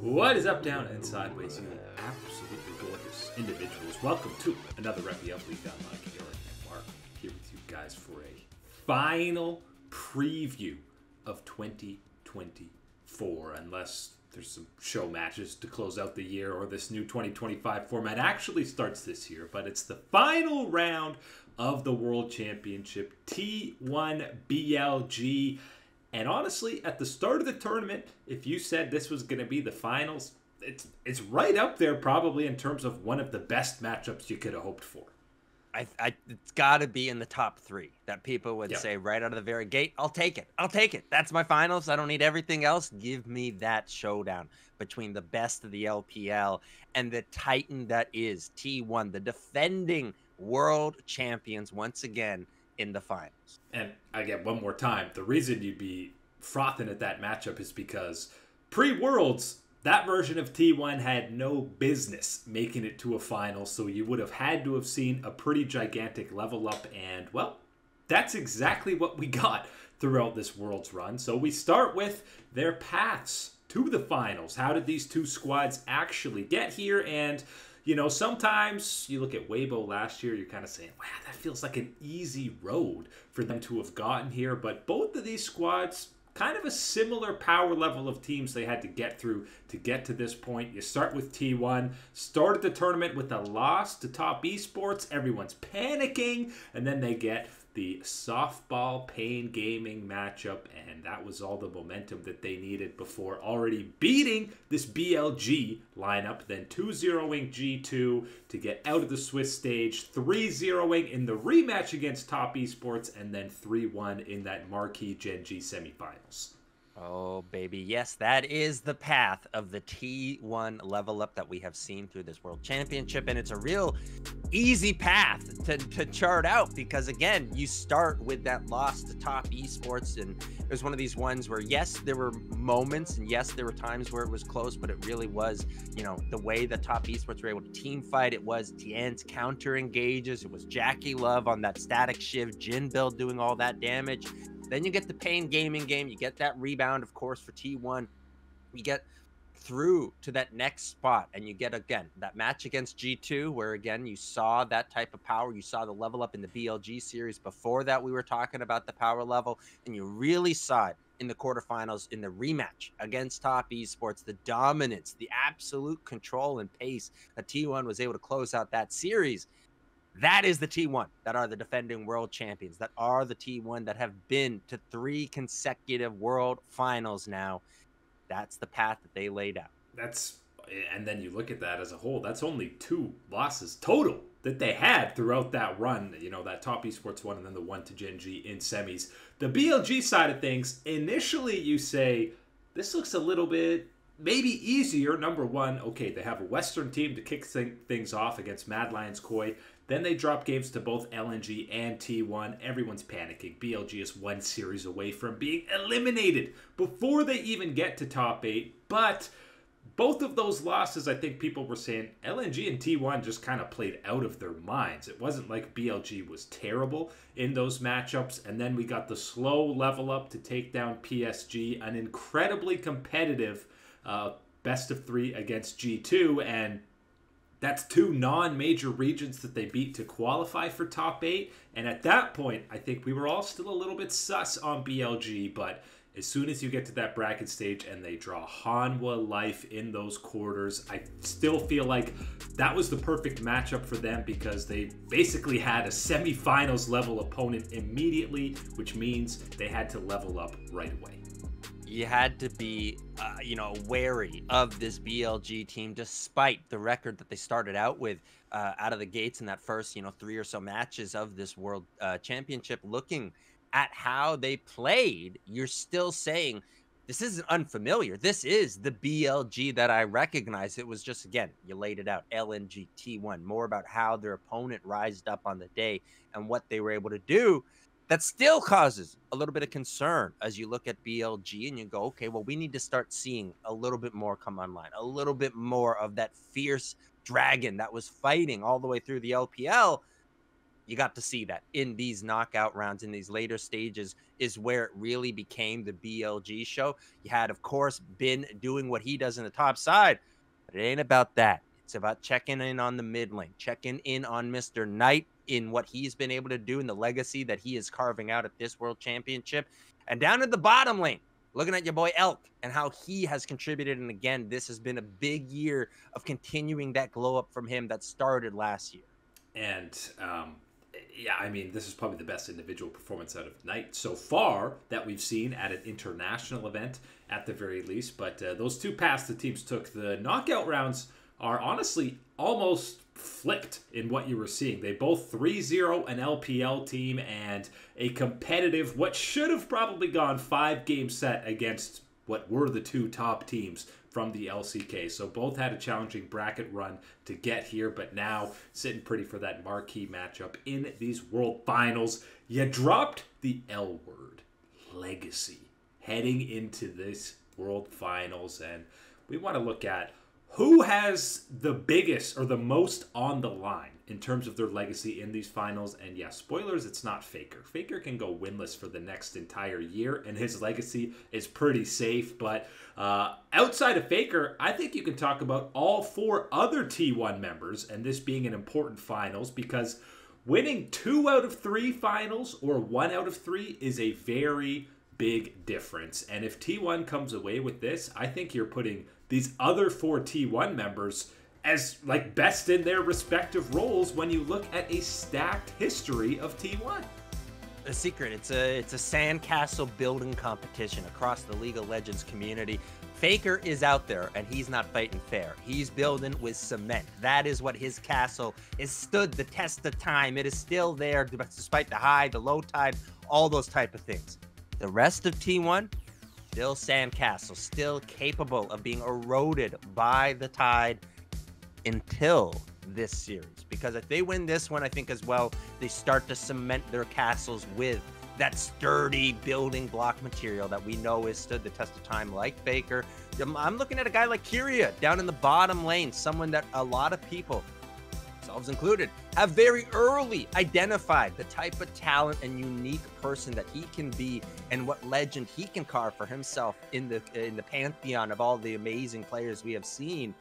What is up, down, and sideways, you absolutely gorgeous individuals? Welcome to another Rugby Up. I'm Mike Eric and Mark here with you guys for a final preview of 2024. Unless there's some show matches to close out the year or this new 2025 format actually starts this year, but it's the final round of the World Championship T1 BLG. And honestly, at the start of the tournament, if you said this was going to be the finals, it's it's right up there probably in terms of one of the best matchups you could have hoped for. I, I it's got to be in the top three that people would yep. say right out of the very gate. I'll take it. I'll take it. That's my finals. I don't need everything else. Give me that showdown between the best of the LPL and the Titan that is T1, the defending world champions once again in the finals. And again, one more time, the reason you'd be frothing at that matchup is because pre Worlds, that version of T1 had no business making it to a final, so you would have had to have seen a pretty gigantic level up, and well, that's exactly what we got throughout this Worlds run. So we start with their paths to the finals. How did these two squads actually get here? And you know, sometimes you look at Weibo last year, you're kind of saying, wow, that feels like an easy road for them to have gotten here. But both of these squads, kind of a similar power level of teams they had to get through to get to this point. You start with T1, started the tournament with a loss to Top Esports. Everyone's panicking, and then they get the softball paiN Gaming matchup, and that was all the momentum that they needed before already beating this BLG lineup, then 2 0ing G2 to get out of the Swiss stage, 3 0ing in the rematch against Top Esports, and then 3 1 in that marquee Gen G semifinals. Oh, baby. Yes, that is the path of the T1 level up that we have seen through this World Championship. And it's a real easy path to, to chart out because, again, you start with that loss to top esports. And it was one of these ones where, yes, there were moments and yes, there were times where it was close, but it really was, you know, the way the top esports were able to team fight. It was Tian's counter engages. It was JackeyLove on that static shiv, Jhin build doing all that damage. Then you get the paiN Gaming game. You get that rebound, of course, for T1. You get through to that next spot and you get again that match against G2 where again you saw that type of power you saw the level up in the BLG series before that we were talking about the power level and you really saw it in the quarterfinals in the rematch against Top Esports the dominance the absolute control and pace that T1 was able to close out that series that is the T1 that are the defending world champions, that are the T1 that have been to three consecutive world finals now. That's the path that they laid out. That's and then you look at that as a whole, that's only two losses total that they had throughout that run. You know, that top esports one and then the one to Gen G in semis. The BLG side of things, initially you say, this looks a little bit maybe easier. Number one, okay, they have a Western team to kick things off against Mad Lions Koi. Then they drop games to both LNG and T1. Everyone's panicking. BLG is one series away from being eliminated before they even get to top eight. But both of those losses, I think people were saying LNG and T1 just kind of played out of their minds. It wasn't like BLG was terrible in those matchups. And then we got the slow level up to take down PSG, an incredibly competitive uh, best of three against G2. And that's two non-major regions that they beat to qualify for top eight. And at that point, I think we were all still a little bit sus on BLG, but as soon as you get to that bracket stage and they draw Hanwha Life in those quarters, I still feel like that was the perfect matchup for them because they basically had a semifinals level opponent immediately, which means they had to level up right away you had to be, uh, you know, wary of this BLG team, despite the record that they started out with uh, out of the gates in that first, you know, three or so matches of this World uh, Championship. Looking at how they played, you're still saying this isn't unfamiliar. This is the BLG that I recognize. It was just again, you laid it out. LNG T1, more about how their opponent rised up on the day and what they were able to do that still causes a little bit of concern as you look at BLG and you go, okay, well, we need to start seeing a little bit more come online, a little bit more of that fierce dragon that was fighting all the way through the LPL. you got to see that in these knockout rounds, in these later stages, is where it really became the BLG show. You had, of course, been doing what he does in the top side, but it ain't about that. It's about checking in on the mid lane, checking in on Mr. Knight in what he's been able to do in the legacy that he is carving out at this world championship. And down at the bottom lane, looking at your boy Elk and how he has contributed. And again, this has been a big year of continuing that glow up from him that started last year. And um, yeah, I mean, this is probably the best individual performance out of Knight so far that we've seen at an international event at the very least. But uh, those two paths the teams took, the knockout rounds are honestly almost flipped in what you were seeing. They both 3 0 an LPL team and a competitive, what should have probably gone five game set against what were the two top teams from the LCK. So both had a challenging bracket run to get here, but now sitting pretty for that marquee matchup in these World Finals. You dropped the L word, legacy, heading into this World Finals, and we want to look at who has the biggest or the most on the line in terms of their legacy in these finals? And yeah, spoilers, it's not Faker. Faker can go winless for the next entire year, and his legacy is pretty safe. But uh, outside of Faker, I think you can talk about all four other T1 members, and this being an important finals because winning two out of three finals or one out of three is a very big difference. And if T1 comes away with this, I think you're putting these other four T1 members as like best in their respective roles when you look at a stacked history of T1. A secret, it's a it's a sandcastle building competition across the League of Legends community. Faker is out there and he's not fighting fair. He's building with cement. That is what his castle is stood the test of time. It is still there despite the high, the low tide, all those type of things. The rest of T1, still sandcastle, still capable of being eroded by the tide until this series. Because if they win this one, I think as well, they start to cement their castles with that sturdy building block material that we know has stood the test of time, like Faker. I'm looking at a guy like Keria down in the bottom lane, someone that a lot of people ourselves included, have very early identified the type of talent and unique person that he can be and what legend he can carve for himself in the in the pantheon of all the amazing players we have seen.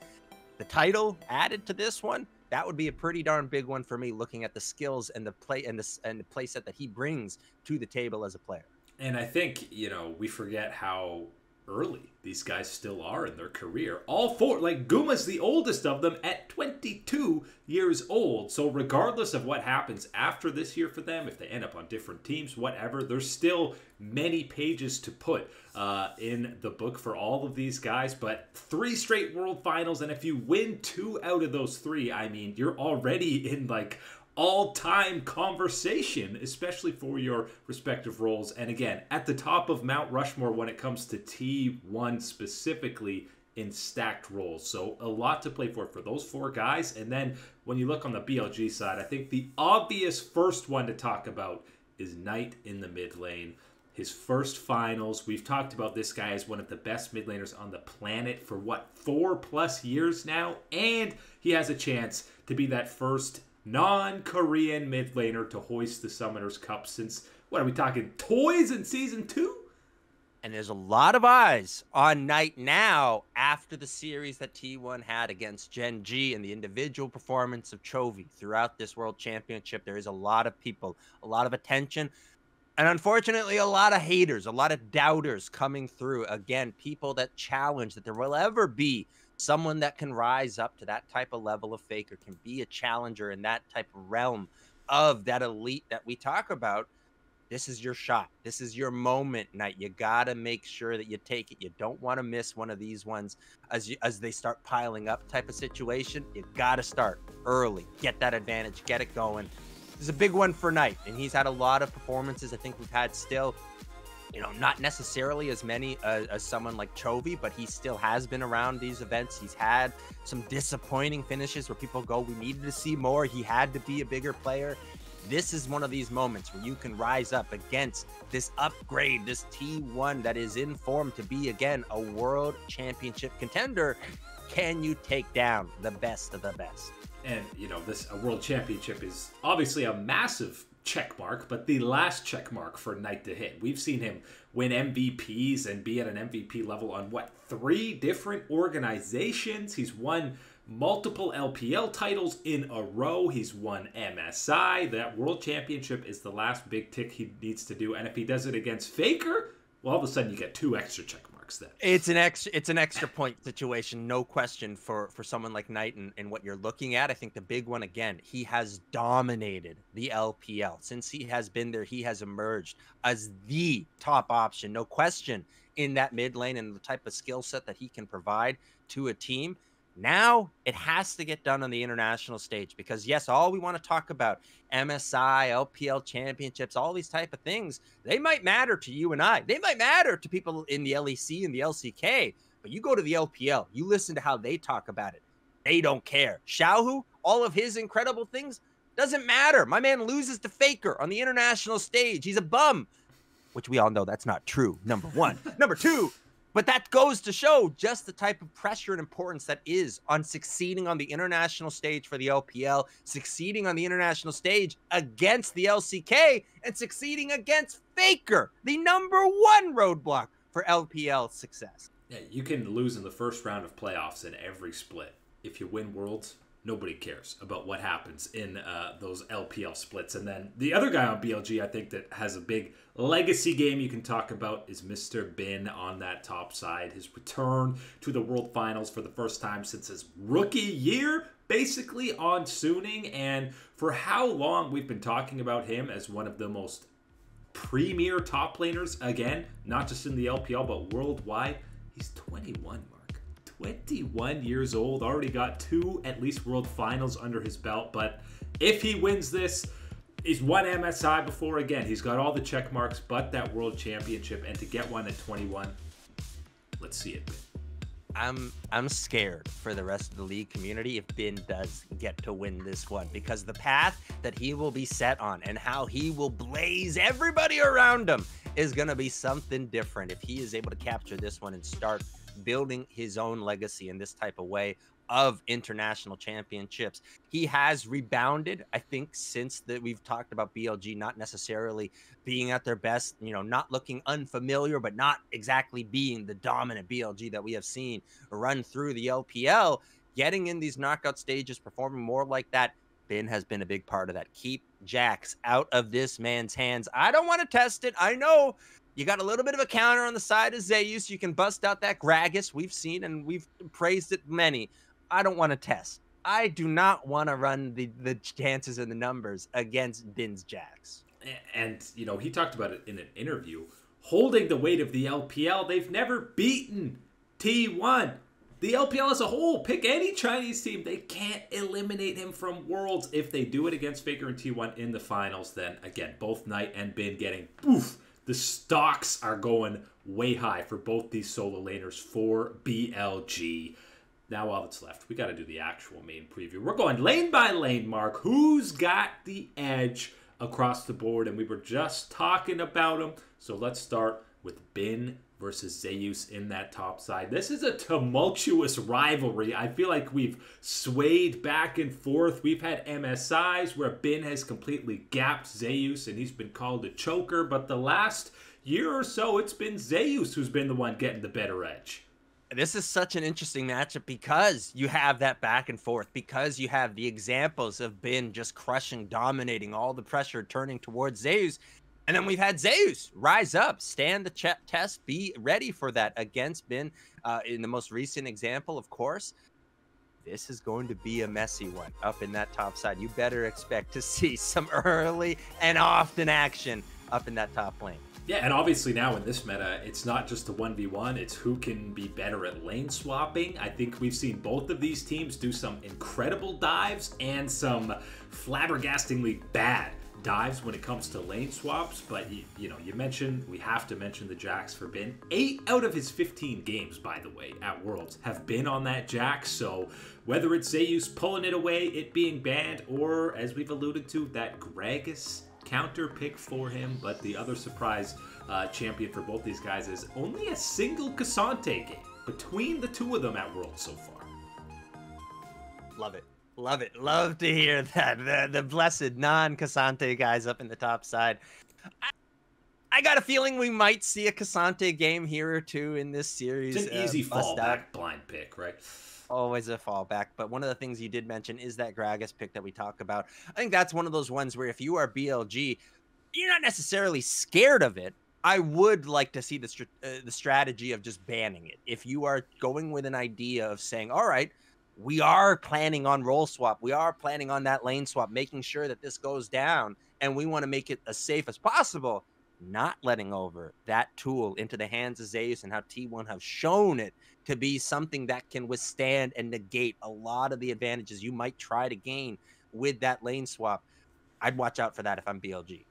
The title added to this one, that would be a pretty darn big one for me looking at the skills and the play and the and the play set that he brings to the table as a player. And I think, you know, we forget how early these guys still are in their career. All four, like Guma's the oldest of them at 22 years old. So, regardless of what happens after this year for them, if they end up on different teams, whatever, there's still many pages to put uh, in the book for all of these guys. But three straight world finals, and if you win two out of those three, I mean, you're already in like all time conversation, especially for your respective roles. And again, at the top of Mount Rushmore when it comes to T1 specifically in stacked roles. So a lot to play for for those four guys. And then when you look on the BLG side, I think the obvious first one to talk about is Knight in the mid lane. His first finals. We've talked about this guy as one of the best mid laners on the planet for what, four plus years now? And he has a chance to be that first non Korean mid laner to hoist the Summoners Cup since, what are we talking, Toyz in season two? And there's a lot of eyes on Knight now after the series that T1 had against Gen G and the individual performance of Chovy throughout this World Championship. There is a lot of people, a lot of attention, and unfortunately, a lot of haters, a lot of doubters coming through. Again, people that challenge that there will ever be someone that can rise up to that type of level of faker can be a challenger in that type of realm of that elite that we talk about this is your shot. This is your moment Knight. You gotta make sure that you take it. You don't want to miss one of these ones as you as they start piling up type of situation. You gotta start early. Get that advantage. Get it going. This is a big one for Knight and he's had a lot of performances. I think we've had still you know, not necessarily as many uh, as someone like Chovy, but he still has been around these events. He's had some disappointing finishes where people go, we needed to see more. He had to be a bigger player. This is one of these moments where you can rise up against this upgrade, this T1 that is in form to be, again, a world championship contender. Can you take down the best of the best? And, you know, this a world championship is obviously a massive check mark, but the last check mark for Knight to hit. We've seen him win MVPs and be at an MVP level on what, three different organizations? He's won multiple LPL titles in a row. He's won MSI. That world championship is the last big tick he needs to do. And if he does it against Faker, well, all of a sudden you get two extra check marks then. It's an extra it's an extra point situation, no question for for someone like Knight and, and what you're looking at. I think the big one again, he has dominated the LPL. Since he has been there, he has emerged as the top option, no question, in that mid lane and the type of skill set that he can provide to a team. Now it has to get done on the international stage because yes, all we want to talk about MSI, LPL championships, all these type of things, they might matter to you and I. They might matter to people in the LEC and the LCK, but you go to the LPL, you listen to how they talk about it. They don't care. Xiaohu, all of his incredible things doesn't matter. My man loses to Faker on the international stage. He's a bum, which we all know that's not true. Number 1. Number 2, but that goes to show just the type of pressure and importance that is on succeeding on the international stage for the LPL, succeeding on the international stage against the LCK, and succeeding against Faker, the number one roadblock for LPL success. Yeah, you can lose in the first round of playoffs in every split. If you win Worlds, nobody cares about what happens in uh, those LPL splits. And then the other guy on BLG, I think that has a big legacy game you can talk about is Mr. Bin on that top side. His return to the World Finals for the first time since his rookie year, basically on Suning. And for how long we've been talking about him as one of the most premier top laners, again, not just in the LPL, but worldwide. He's 21, 21 years old, already got two at least world finals under his belt. But if he wins this, he's won MSI before again. He's got all the check marks, but that world championship, and to get one at 21, let's see it. I'm I'm scared for the rest of the league community if Bin does get to win this one because the path that he will be set on and how he will blaze everybody around him is going to be something different if he is able to capture this one and start building his own legacy in this type of way of international championships. He has rebounded, I think, since that we've talked about BLG not necessarily being at their best, you know, not looking unfamiliar, but not exactly being the dominant BLG that we have seen run through the LPL. Getting in these knockout stages, performing more like that. Bin has been a big part of that. Keep Jax out of this man's hands. I don't want to test it. I know you got a little bit of a counter on the side of Zeus. You can bust out that Gragas we've seen and we've praised it many. I don't want to test. I do not want to run the, the chances and the numbers against Bin's Jax. And, you know, he talked about it in an interview. Holding the weight of the LPL, they've never beaten T1. The LPL as a whole, pick any Chinese team, they can't eliminate him from Worlds. If they do it against Faker and T1 in the finals, then again, both Knight and Bin getting poof the stocks are going way high for both these solo laners for BLG. Now, all that's left, we got to do the actual main preview. We're going lane by lane, Mark. Who's got the edge across the board? And we were just talking about them. So let's start with Bin versus Zeus in that top side. This is a tumultuous rivalry. I feel like we've swayed back and forth. We've had MSIs where Bin has completely gapped Zeus and he's been called a choker, but the last year or so it's been Zeus who's been the one getting the better edge. This is such an interesting matchup because you have that back and forth, because you have the examples of Bin just crushing, dominating, all the pressure turning towards Zeus. And then we've had Zeus rise up, stand the ch- test, be ready for that against Bin. Uh, in the most recent example, of course, this is going to be a messy one up in that top side. You better expect to see some early and often action up in that top lane. Yeah, and obviously now in this meta, it's not just a 1v1, it's who can be better at lane swapping. I think we've seen both of these teams do some incredible dives and some flabbergastingly bad dives when it comes to lane swaps, but you, you, know, you mentioned we have to mention the Jax for Bin. Eight out of his 15 games, by the way, at Worlds have been on that Jack. So whether it's Zeus pulling it away, it being banned, or as we've alluded to, that Gragas counter pick for him. But the other surprise uh, champion for both these guys is only a single K'Sante game between the two of them at Worlds so far. Love it Love it. Love to hear that. The, the blessed non K'Sante guys up in the top side. I, I, got a feeling we might see a K'Sante game here or two in this series. It's an easy uh, fallback blind pick, right? Always a fallback. But one of the things you did mention is that Gragas pick that we talk about. I think that's one of those ones where if you are BLG, you're not necessarily scared of it. I would like to see the uh, the strategy of just banning it. If you are going with an idea of saying, "All right, we are planning on role swap. We are planning on that lane swap, making sure that this goes down, and we want to make it as safe as possible." Not letting over that tool into the hands of Zeus and how T1 have shown it to be something that can withstand and negate a lot of the advantages you might try to gain with that lane swap. I'd watch out for that if I'm BLG.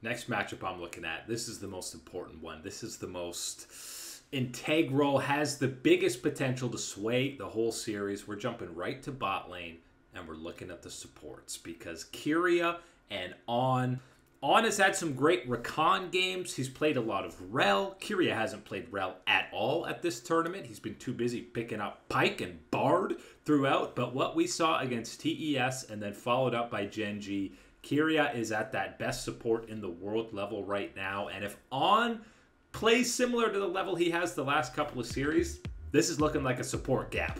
Next matchup I'm looking at. This is the most important one. This is the most integral, has the biggest potential to sway the whole series. We're jumping right to bot lane and we're looking at the supports because Keria and On. On has had some great Rakan games. He's played a lot of Rell. Keria hasn't played Rell at all at this tournament. He's been too busy picking up Pyke and Bard throughout. But what we saw against TES and then followed up by Gen G Keria is at that best support in the world level right now. And if On plays similar to the level he has the last couple of series, this is looking like a support gap.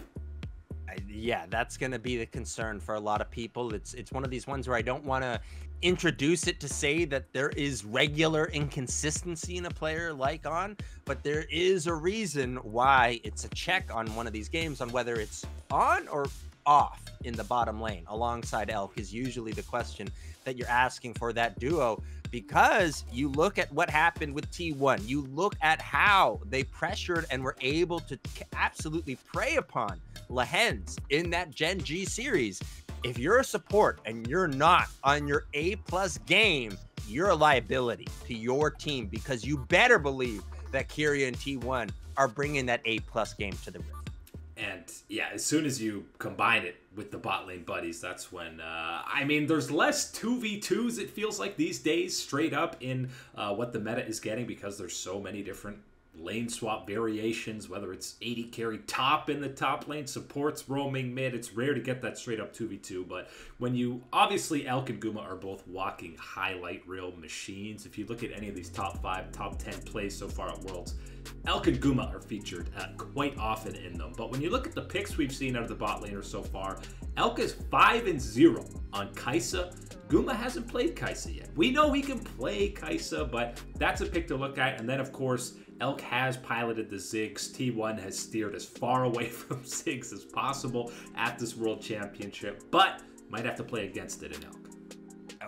Yeah, that's going to be the concern for a lot of people. It's it's one of these ones where I don't want to introduce it to say that there is regular inconsistency in a player like on, but there is a reason why it's a check on one of these games on whether it's on or off in the bottom lane alongside Elk is usually the question that you're asking for that duo because you look at what happened with T1. You look at how they pressured and were able to absolutely prey upon Lehends in that Gen G series. If you're a support and you're not on your A plus game, you're a liability to your team because you better believe that Keria and T1 are bringing that A plus game to the rim. And yeah, as soon as you combine it with the bot lane buddies, that's when uh, I mean, there's less two v twos. It feels like these days, straight up in uh, what the meta is getting because there's so many different lane swap variations, whether it's AD carry top in the top lane, supports roaming mid. It's rare to get that straight up 2v2, but when you obviously Elk and Guma are both walking highlight reel machines. If you look at any of these top five, top 10 plays so far at Worlds, Elk and Guma are featured uh, quite often in them. But when you look at the picks we've seen out of the bot laner so far, Elk is 5 and 0 on Kai'Sa. Guma hasn't played Kai'Sa yet. We know he can play Kai'Sa, but that's a pick to look at. And then, of course, Elk has piloted the Ziggs. T1 has steered as far away from Ziggs as possible at this World Championship, but might have to play against it in Elk.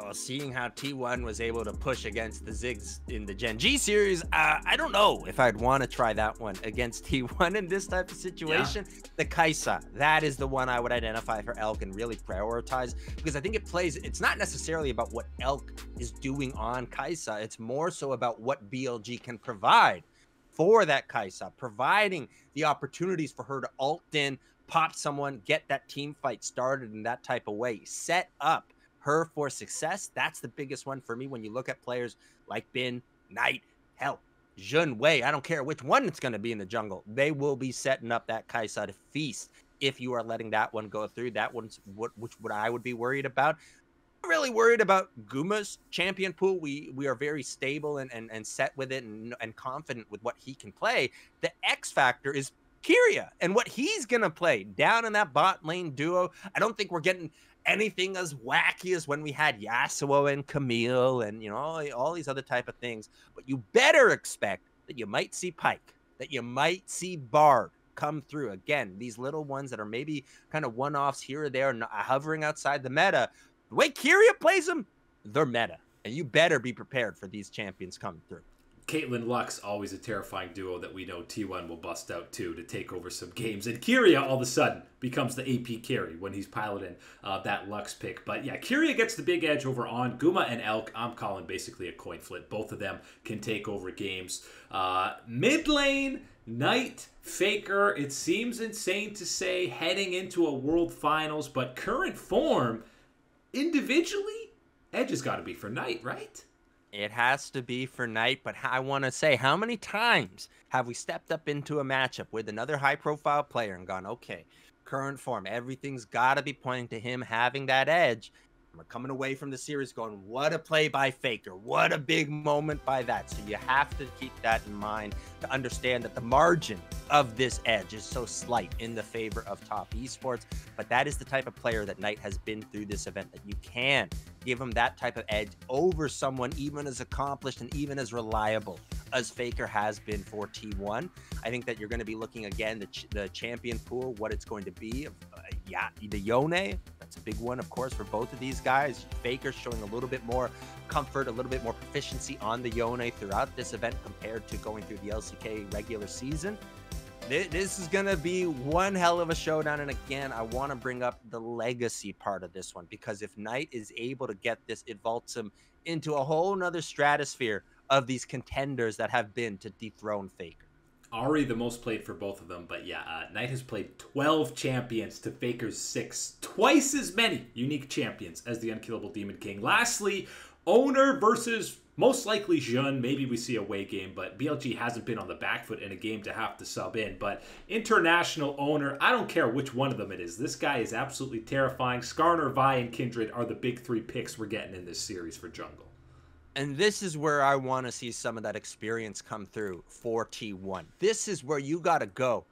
Well, seeing how T1 was able to push against the Ziggs in the Gen G series, uh, I don't know if I'd want to try that one against T1 in this type of situation. Yeah. The Kai'Sa, that is the one I would identify for Elk and really prioritize because I think it plays, it's not necessarily about what Elk is doing on Kai'Sa, it's more so about what BLG can provide for that Kai'Sa, providing the opportunities for her to alt in, pop someone, get that team fight started in that type of way, set up her for success. That's the biggest one for me when you look at players like Bin, Knight, hell, Xun Wei. I don't care which one it's going to be in the jungle. They will be setting up that Kai'Sa to feast if you are letting that one go through. That one's what which what I would be worried about really worried about Guma's champion pool. We we are very stable and, and, and set with it and, and confident with what he can play. The X factor is Keria and what he's gonna play down in that bot lane duo. I don't think we're getting anything as wacky as when we had Yasuo and Camille and you know all, all these other type of things. But you better expect that you might see Pyke, that you might see Bard come through. Again, these little ones that are maybe kind of one offs here or there, hovering outside the meta, the way Keria plays them, they're meta. And you better be prepared for these champions coming through. Caitlyn Lux, always a terrifying duo that we know T1 will bust out too to take over some games. And Keria, all of a sudden, becomes the AP carry when he's piloting uh, that Lux pick. But yeah, Keria gets the big edge over on Guma and Elk. I'm calling basically a coin flip. Both of them can take over games. Uh, mid lane, Knight, Faker, it seems insane to say heading into a world finals, but current form individually, Edge has got to be for Knight, right? It has to be for Knight, but I want to say, how many times have we stepped up into a matchup with another high profile player and gone, okay, current form. Everything's got to be pointing to him having that edge. We're coming away from the series going, what a play by Faker. What a big moment by that. So you have to keep that in mind to understand that the margin of this edge is so slight in the favor of top esports. But that is the type of player that Knight has been through this event that you can give him that type of edge over someone even as accomplished and even as reliable as Faker has been for T1. I think that you're going to be looking again the, ch- the champion pool, what it's going to be. Uh, yeah, the Yone, a big one, of course, for both of these guys. Faker showing a little bit more comfort, a little bit more proficiency on the Yone throughout this event compared to going through the LCK regular season. This is going to be one hell of a showdown. And again, I want to bring up the legacy part of this one because if Knight is able to get this, it vaults him into a whole nother stratosphere of these contenders that have been to dethrone Faker. Ahri the most played for both of them, but yeah, uh, Knight has played 12 champions to Faker's six, twice as many unique champions as the Unkillable Demon King. Lastly, Oner versus most likely Xun. Maybe we see a Wei game, but BLG hasn't been on the back foot in a game to have to sub in. But international Oner, I don't care which one of them it is. This guy is absolutely terrifying. Skarner, Vi, and Kindred are the big three picks we're getting in this series for jungle. And this is where I want to see some of that experience come through for T1. This is where you got to go.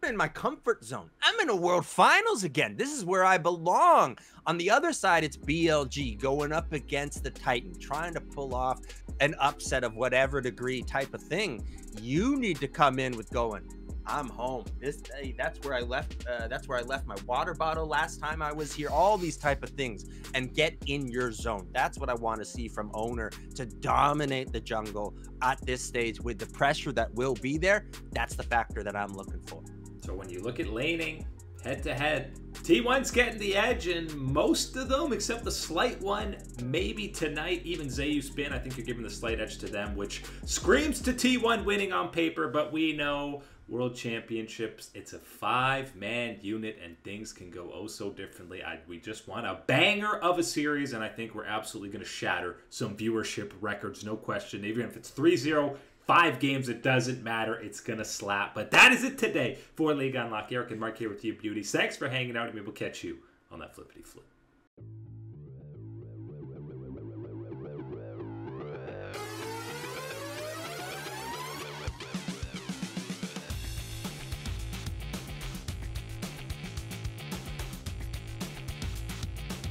I'm in my comfort zone. I'm in a world finals again. This is where I belong. On the other side, it's BLG going up against the Titan, trying to pull off an upset of whatever degree type of thing. You need to come in with going, I'm home. This that's where I left. Uh, that's where I left my water bottle last time I was here. All these type of things, and get in your zone. That's what I want to see from Oner to dominate the jungle at this stage with the pressure that will be there. That's the factor that I'm looking for. So when you look at laning, head to head, T1's getting the edge, and most of them, except the slight one, maybe tonight, even Zeus Bin, I think you're giving the slight edge to them, which screams to T1 winning on paper, but we know World Championships, it's a five man unit and things can go oh so differently. I, we just want a banger of a series, and I think we're absolutely going to shatter some viewership records, no question. Even if it's 3 0, five games, it doesn't matter. It's going to slap. But that is it today for League on Lock. Eric and Mark here with you, beauties. Thanks for hanging out, and we will catch you on that flippity flip.